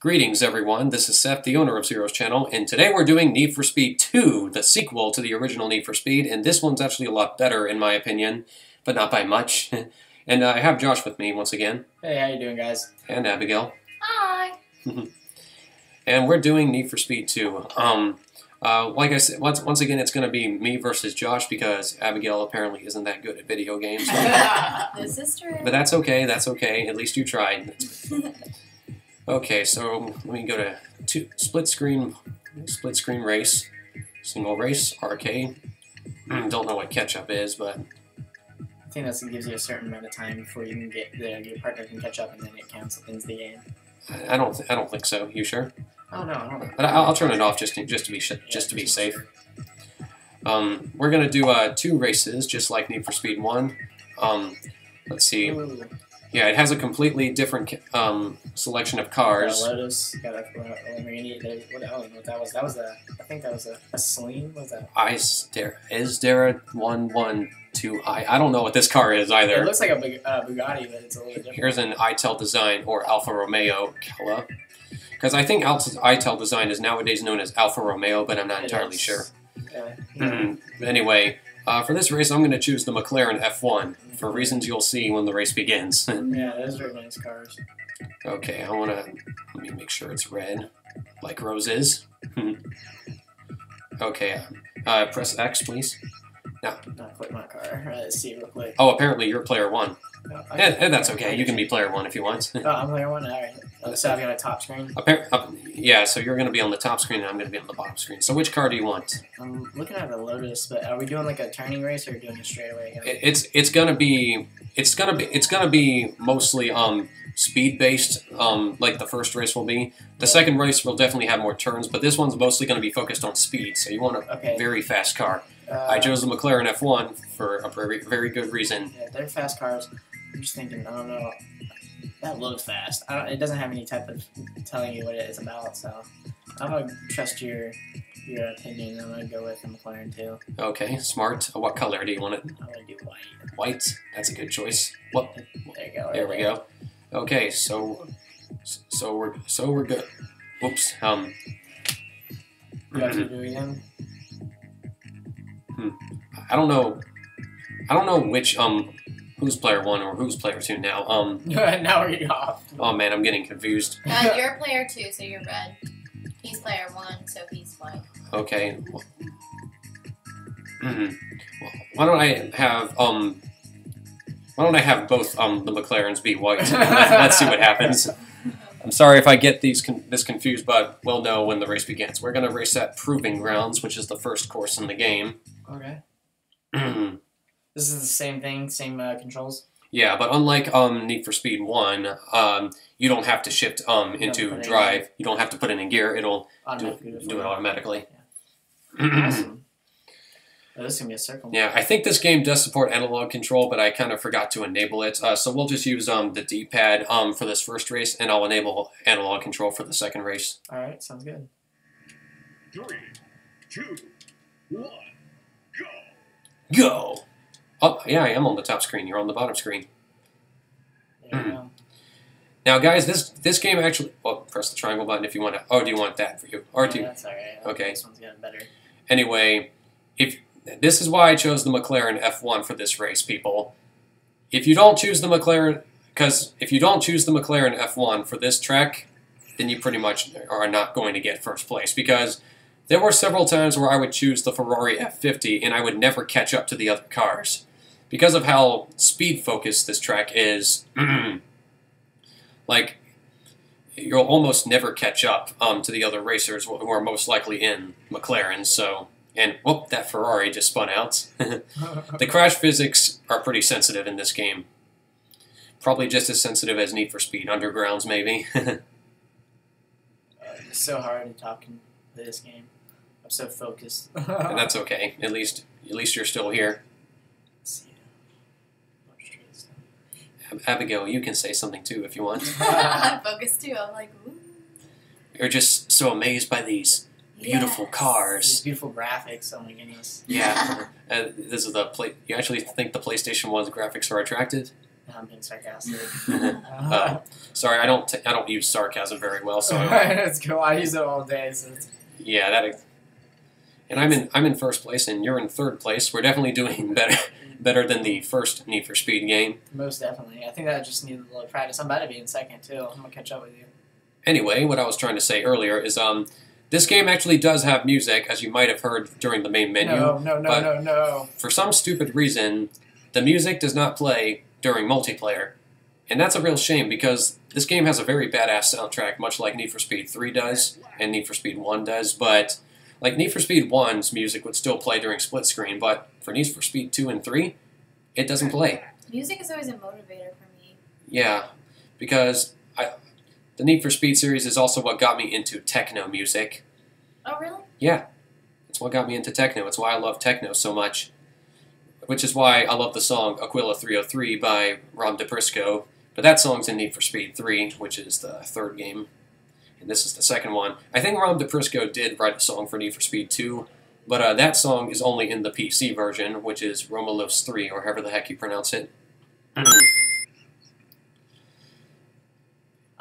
Greetings, everyone. This is Seth, the owner of Zero's channel, and today we're doing Need for Speed 2, the sequel to the original Need for Speed, and this one's actually a lot better, in my opinion, but not by much. and uh, I have Josh with me once again, Hey, how you doing, guys? and Abigail, Hi. and we're doing Need for Speed 2. Um, uh, like I said, once, once again, it's going to be me versus Josh because Abigail apparently isn't that good at video games. This is true. But that's okay, that's okay. At least you tried. Okay, so let me go to two, split screen, split screen race, single race, arcade. Mm, Don't know what catch up is, but I think that gives you a certain amount of time before you can get the, your partner can catch up, and then it counts wins the game. I don't, th- I don't think so. You sure? Oh no, I don't know. But I'll turn it off just to, just to be sh- just to be safe. Um, we're gonna do uh, two races, just like Need for Speed One. Um, let's see. Ooh, Yeah, it has a completely different um, selection of got a cars. Lotus, got a Lamborghini. What, I don't know what that was. That was a, I think that was a, a Celine. What was that? Is there is there a one one two I? I don't know what this car is either. It looks like a uh, Bugatti, but it's a little different. Here's an Italdesign or Alfa Romeo Cala. Because I think Italdesign is nowadays known as Alfa Romeo, but I'm not It entirely is. sure. Yeah. Mhm. anyway, uh, for this race, I'm going to choose the McLaren F1 for reasons you'll see when the race begins. yeah, those are nice cars. okay, I want to let me make sure it's red, like Rose is. okay, uh, press X, please. Not quite my car. Uh, Let's see real quick. Oh, apparently you're player one. Oh, I- And, and that's okay. You can be player one if you want. Oh, I'm player one. All right. Oh, so I've got a top screen. Appar- uh, yeah, so you're going to be on the top screen and I'm going to be on the bottom screen. So which car do you want? I'm looking at a Lotus, but are we doing like a turning race or doing a straightaway? again? It- It's it's going to be it's going to be it's going to be mostly um speed based um like the first race will be. The second race will definitely have more turns, but this one's mostly going to be focused on speed. So you want a Okay. very fast car. Uh, I chose the McLaren F1 for a very very good reason. Yeah, they're fast cars. I'm just thinking, I don't know. That looks fast. I don't, it doesn't have any type of telling you what it is about, so I'm gonna trust your your opinion. I'm gonna go with the McLaren too. Okay, smart. What color do you want it? I'm gonna do white. White. That's a good choice. What? There you go. There we go. Okay, so so we're so we're good. Whoops. Um. Have to do again. I don't know. I don't know which um who's player one or who's player two now. Um. now we're getting off. Oh man, I'm getting confused. Uh, you're player two, so you're red. He's player one, so he's white. Okay. hmm Well, why don't I have um. Why don't I have both um the McLarens be white? Let's, let's see what happens. I'm sorry if I get these con- this confused, but we'll know when the race begins. We're gonna race at Proving Grounds, which is the first course in the game. Okay. yeah, This is the same thing, same uh, controls. Yeah, but unlike um Need for Speed One, um you don't have to shift um into put it in drive. You don't have to put it in gear. It'll do, do it automatically. Awesome. Oh, this is gonna be a circle. Yeah, I think this game does support analog control, but I kind of forgot to enable it. Uh, so we'll just use um, the D-pad um, for this first race, and I'll enable analog control for the second race. All right, sounds good. Three, two, one, go! Go! Oh, yeah, I am on the top screen. You're on the bottom screen. Mhm. go. Now, guys, this this game actually... Well, press the triangle button if you want to... Oh, do you want that for you? Or do you... that's all right. Okay. This one's getting better. Anyway, if this is why I chose the McLaren F1 for this race, people. If you don't choose the McLaren, because if you don't choose the McLaren F1 for this track, then you pretty much are not going to get first place. Because there were several times where I would choose the Ferrari F50 and I would never catch up to the other cars. Because of how speed focused this track is, like, you'll almost never catch up um, to the other racers who are most likely in McLaren. So, and whoop, that Ferrari just spun out. the crash physics are pretty sensitive in this game. Probably just as sensitive as Need for Speed Undergrounds, maybe. It's so hard to talk in this game. I'm so focused. and that's okay. At least, at least you're still here. Let's see. What street is Ab- Abigail, you can say something too if you want. I'm focused too. I'm like, ooh. You're just so amazed by these beautiful yes. that? These cars. beautiful graphics. Oh my goodness. Yeah. uh, this is the play. You actually think the PlayStation One's graphics are attractive? I'm being sarcastic. Uh, sorry, I don't. T- I don't use sarcasm very well, so I don't- cool. I use it all day. So it's, yeah, that. And I'm in. I'm in first place, and you're in third place. We're definitely doing better, better than the first Need for Speed game. most definitely. I think that just needs a little practice. I'm about to be in second too. I'm gonna catch up with you. Anyway, what I was trying to say earlier is, um, this game actually does have music, as you might have heard during the main menu. no, no, no, no, no. For some stupid reason, the music does not play during multiplayer, and that's a real shame because this game has a very badass soundtrack, much like Need for Speed 3 does and Need for Speed 1 does. But like Need for Speed 1's music would still play during split screen, but for Need for Speed 2 and 3, it doesn't play. Music is always a motivator for me. Yeah, because I, the Need for Speed series is also what got me into techno music. Oh, really? Yeah, it's what got me into techno. It's why I love techno so much. Which is why I love the song Aquila 303 by Rom Di Prisco. But that song's in Need for Speed 3, which is the third game. And this is the second one. I think Rom Di Prisco did write a song for Need for Speed 2, but uh, that song is only in the PC version, which is Romulus 3, or however the heck you pronounce it. I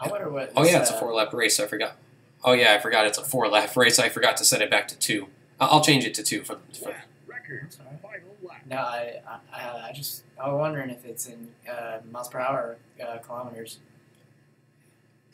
wonder what. Oh yeah, it's a four lap race. I forgot. Oh yeah, I forgot it's a four lap race. I forgot to set it back to two. I'll change it to two for. for Record. Sorry. Final lap. No, I, I, I- I just, I was wondering if it's in uh, miles per hour, uh, kilometers.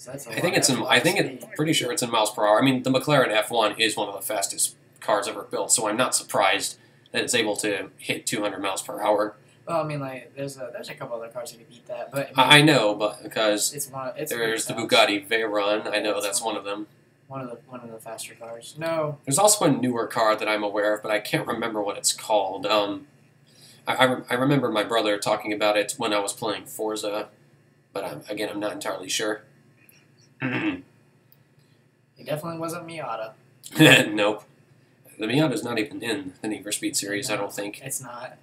'Cause that's a I think it's in. that's a lot I think it's pretty sure it's in miles per hour. I mean, the McLaren F1 is one of the fastest cars ever built, so I'm not surprised that it's able to hit 200 miles per hour. Well, I mean, like, there's a, there's a couple other cars that could beat that, but I, I know, but because it's one. Of, it's there's the. Bugatti Veyron, I know that's one of them. One of the one of the faster cars. No, There's also a newer car that I'm aware of, but I can't remember what it's called. Um, I, I, I remember my brother talking about it when I was playing Forza, but I'm, again, I'm not entirely sure. it definitely wasn't Miata. nope. The Miata's not even in the Need for Speed series, I don't think. It's not.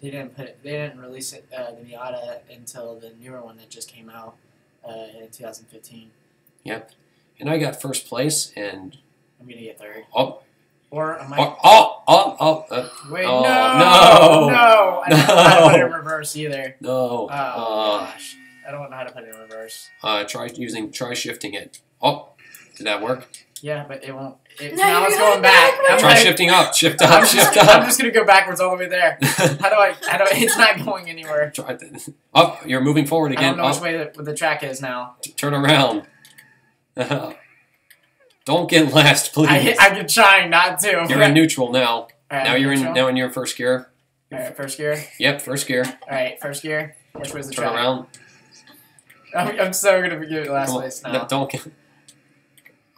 They didn't put. It, they didn't release it, uh, the Miata until the newer one that just came out uh, in 2015. Yep. And I got first place, and I'm gonna get third. oh, Or am I? oh, oh, oh, oh uh, Wait, oh, no, no. no! I don't know how to put it in reverse either. no. Oh Uh, gosh, I don't know how to put it in reverse. uh, try using, try shifting it. Oh, did that work? Yeah, but it won't. It, No, now it's going going back. I'm Try like- shifting up, shift I'm up, just, shift I'm just gonna go backwards all the way there. How do I? How do I? It's not going anywhere. Try th- Up, you're moving forward again. I again. don't know which way the, the track is now. t- turn around. Don't get last, please. I, I'm trying not to. you're in neutral now. All right, Now you're in. Now in your first gear. All right, first gear. Yep, first gear. All right, first gear. Which was the Turn track? around. I'm, I'm so gonna be giving last Come on. place No, now. don't get.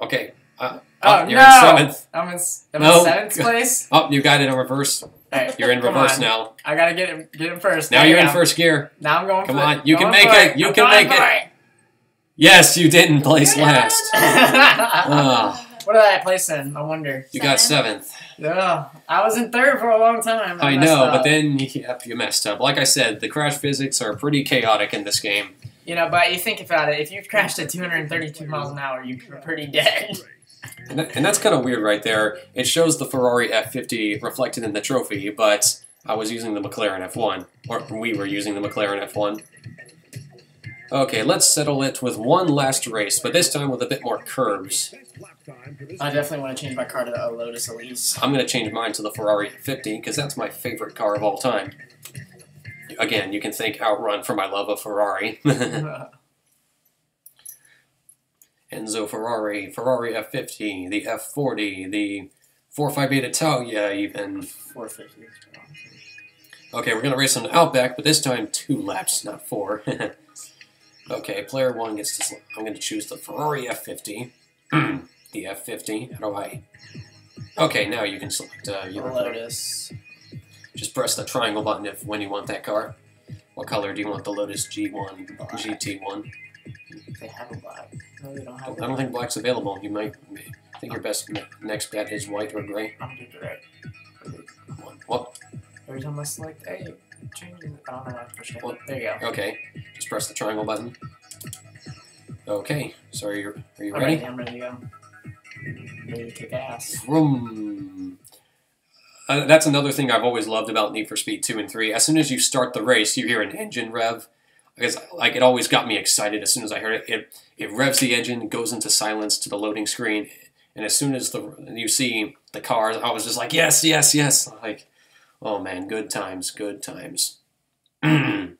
Okay. Uh, Oh up, you're no! in seventh. I'm in, s- I'm No. in seventh place. Up, you got it in reverse. All right, You're in reverse now. I gotta get him. Get him first. Now There you're in first gear. Now I'm going. Come for on, it. you can make for it, you I'm can going make for Yes, you didn't place last. Ah. what did I place in? I wonder. You got seventh. Yeah, I was in third for a long time. I messed know, up. but then yep, you messed up. Like I said, the crash physics are pretty chaotic in this game. You know, but you think about it. If you've crashed at 232 miles an hour, you're pretty dead. And, that, and that's kind of weird right there. It shows the Ferrari F50 reflected in the trophy, but I was using the McLaren F1. Or we were using the McLaren F1. Okay, let's settle it with one last race, but this time with a bit more curves. Best lap time for this I definitely want to change my car to a Lotus Elise. I'm going to change mine to the Ferrari F50 because that's my favorite car of all time. Again, you can thank Outrun for my love of Ferrari. Enzo Ferrari, Ferrari F50, the F40, the 458 Italia, even. 450. Okay, we're going to race on Outback, but this time two laps, not four. okay, player one gets to. I'm going to choose the Ferrari F50. the F50. How do I. Okay, now you can select uh, your. Lotus. Just press the triangle button if when you want that car. What color do you want the Lotus G1, GT1? They have a black. No, they don't have. I don't think black's available. You might. I think your best next bet is white or gray. I'm gonna do right. What? Every time I select A, it changes. I don't know why I pushed it. What? There you go. Okay. Just press the triangle button. Okay. So are you, are you ready? right, I'm ready to go. Ready to kick ass. Vroom. Uh, that's another thing I've always loved about Need for Speed 2 and 3. As soon as you start the race, you hear an engine rev. because like it always got me excited as soon as I heard it. It it revs the engine, goes into silence to the loading screen, and as soon as the you see the cars, I was just like, yes, yes, yes. Like, oh man, good times, good times. and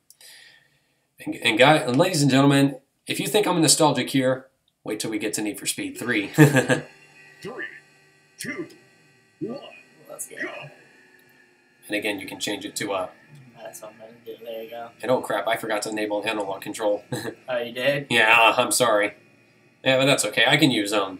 and guy, and ladies and gentlemen, if you think I'm nostalgic here, wait till we get to Need for Speed Three. Three, two, one, Let's go. go. and again, you can change it to uh, That's what I'm gonna do. There you go. and oh crap, I forgot to enable analog control. Oh, you did? Yeah, I'm sorry. Yeah, but that's okay. I can use um.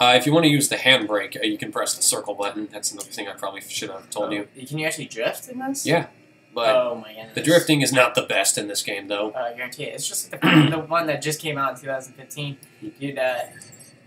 Uh, if you want to use the handbrake, uh, you can press the circle button. That's another thing I probably should have told you. Oh, Can you actually drift in this? Yeah, but oh my goodness. the drifting is not the best in this game, though. Uh, I guarantee it. It's just the, the one that just came out in 2015. Dude, uh,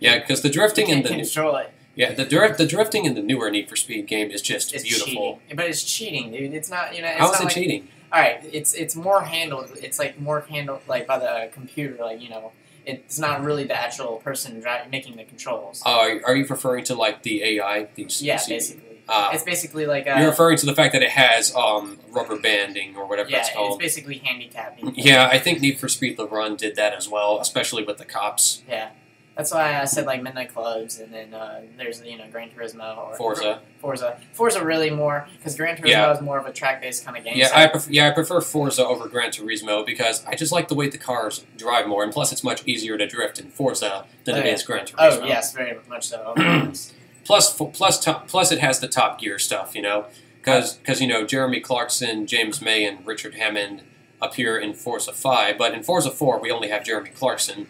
Yeah, because the drifting in can't the control it. Yeah the drift the drifting in the newer Need for Speed game is just It's beautiful. cheating. But it's cheating, dude. It's not, you know, it's How is not it like, cheating? All right, it's it's more handled. It's like more handled like by the computer. Like you know, it's not really the actual person driving making the controls. Uh, are, are you referring to like the AI? These, yeah, these- basically. Uh, it's basically like uh, you're referring to the fact that it has um, rubber banding or whatever yeah, it's it's basically handicapping. Yeah, I think Need for Speed The Run did that as well, especially with the cops. Yeah. That's why I said like Midnight Clubs, and then uh, there's you know Gran Turismo or Forza. Forza, Forza really more because Gran Turismo Yeah. is more of a track-based kind of game. Yeah, I pref- yeah I prefer Forza over Gran Turismo because I just like the way the cars drive more, and plus it's much easier to drift in Forza than Oh, it yeah. is Gran Turismo. Oh yes, very much so. Oh. Plus, plus, top, plus it has the Top Gear stuff, you know, because because you know Jeremy Clarkson, James May, and Richard Hammond appear in Forza Five, but in Forza Four we only have Jeremy Clarkson,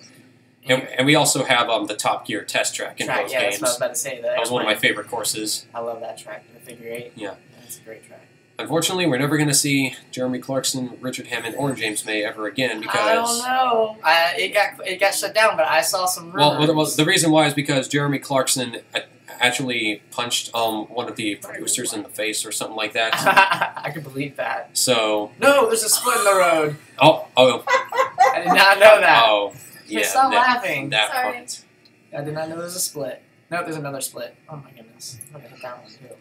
and, and we also have um, the Top Gear test track in track, both yeah, that's games. what I was about to say. That that was one of my favorite courses. I love that track, the figure eight. Yeah. that's a great track. Unfortunately, we're never going to see Jeremy Clarkson, Richard Hammond, or James May ever again because. I don't know. I, it got it got shut down, but I saw some rumors. Well, well, the reason why is because Jeremy Clarkson actually punched um, one of the producers in the face or something like that. I can believe that. So, No, there's a split in the road. oh, oh, I did not know that. oh, yeah. stop that, laughing. that Sorry. part. I did not know there was a split. No, there's another split. Oh my goodness. I'm gonna hit that one too.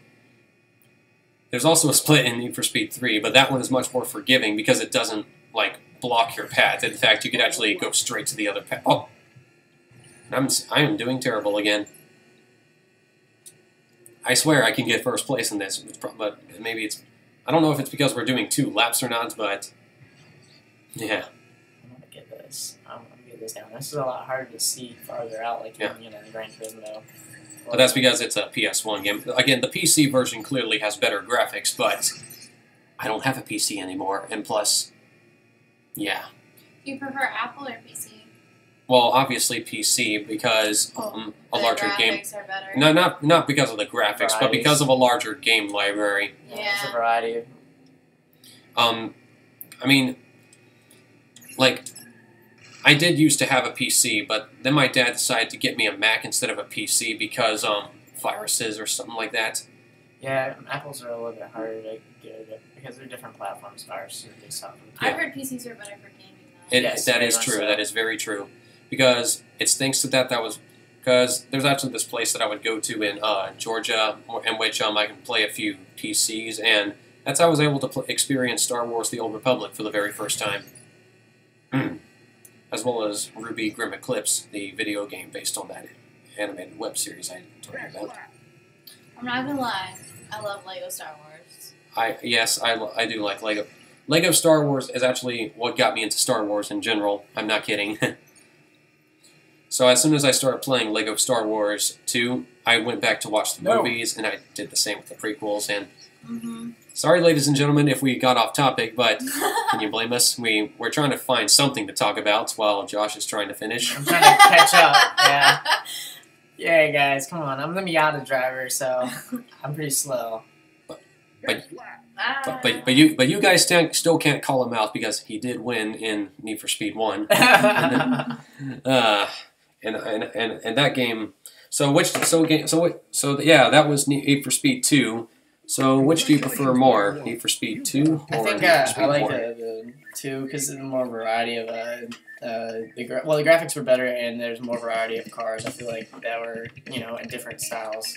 There's also a split in Need for Speed 3, but that one is much more forgiving because it doesn't like block your path. In fact, you could actually go straight to the other path. Oh, I'm s- I am doing terrible again. I swear I can get first place in this, but maybe it's. I don't know if it's because we're doing two laps or not, but yeah. I'm gonna get this. I'm gonna get this down. This is a lot harder to see farther out, like Yeah. in, you know, the Gran Turismo. But that's because it's a PS1 game. Again, the PC version clearly has better graphics, but I don't have a PC anymore, and plus, yeah. Do you prefer Apple or PC? Well, obviously PC because um, a the larger game. graphics are better. No, not not because of the graphics, but because of a larger game library. There's a variety. Um, I mean, like, I did used to have a PC, but then my dad decided to get me a Mac instead of a PC because um, viruses or something like that. Yeah, Apples are a little bit harder to get because they're different platforms. Viruses are just something. I've heard PCs are better for gaming though. It, Yes, that very is much true. so. That is very true. Because it's thanks to that that was because there's actually this place that I would go to in uh, Georgia in which um, I can play a few PCs, and that's how I was able to pl- experience Star Wars: The Old Republic for the very first time, as well as RWBY Grimm Eclipse, the video game based on that animated web series I told you about. I'm not gonna lie, I love Lego Star Wars. I yes, I, I do like Lego. Lego Star Wars is actually what got me into Star Wars in general. I'm not kidding. so as soon as I started playing Lego Star Wars 2, I went back to watch the No. movies, and I did the same with the prequels. And Mm-hmm. sorry, ladies and gentlemen, if we got off topic, but can you blame us? We we're trying to find something to talk about while Josh is trying to finish. I'm trying to catch up. Yeah. Yeah, guys, come on. I'm the Miata driver, so I'm pretty slow. Next lap. But, but, but you but you guys st- still can't call him out because he did win in Need for Speed One. yeah, Uh, and, and and and that game. So which so game so so yeah that was Need for Speed Two. So which do you prefer more, Need for Speed Two I or think Need uh, for Speed I like the, the two because there's more variety of uh, uh, the gra- well the graphics were better and there's more variety of cars. I feel like that were you know in different styles.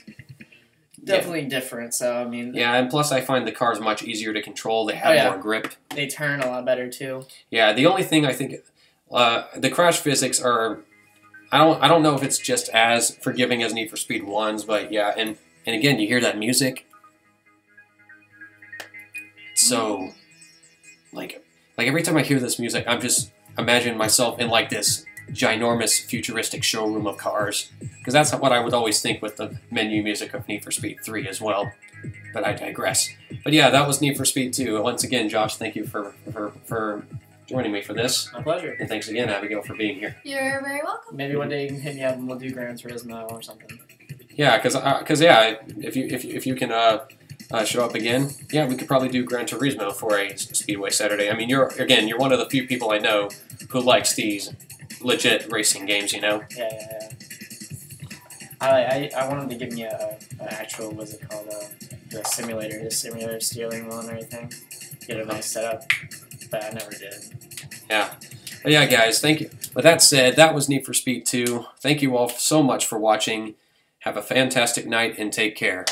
definitely different. So I mean, Yeah, and plus I find the cars much easier to control. They have Oh, yeah. more grip. they turn a lot better too. Yeah, the only thing I think uh, the crash physics are I don't I don't know if it's just as forgiving as Need for Speed ones, but yeah, and and again you hear that music. So like like every time I hear this music, I'm just imagine myself in like this ginormous futuristic showroom of cars because that's what I would always think with the menu music of Need for Speed 3 as well. But I digress. But yeah, that was Need for Speed 2. Once again, Josh, thank you for for, for joining me for this. My pleasure. And thanks again, Abigail, for being here. You're very welcome. Maybe one day you can hit me up and we'll do Gran Turismo or something. Yeah, because because yeah, if you if you, if you can uh, uh, show up again, yeah, we could probably do Gran Turismo for a Speedway Saturday. I mean, you're again, you're one of the few people I know who likes these legit racing games. You know. Yeah, yeah, yeah. I I, I wanted to give me a, a actual what's it called uh, the simulator, the simulator steering wheel and everything. Get a nice setup, but I never did. Yeah. But yeah, guys, thank you. With that said, that was Need for Speed 2. Thank you all so much for watching. Have a fantastic night and take care.